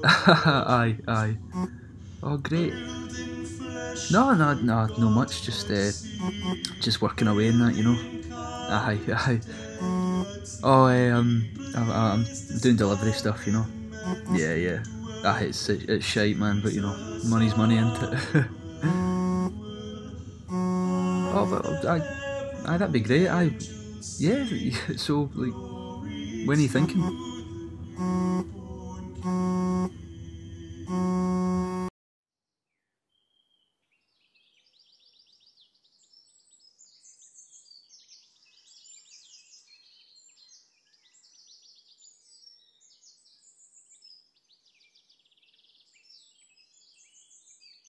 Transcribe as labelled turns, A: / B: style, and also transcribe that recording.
A: aye, aye. Oh, great. No, no, no, no much. Just, uh, just working away in that, you know. Aye, aye. Oh, eh, um, I'm doing delivery stuff, you know. Yeah, yeah. Aye, it's it's shite, man, but you know, money's money, isn't it? oh, but oh, I, aye, that'd be great. I, yeah. So, like, when are you thinking?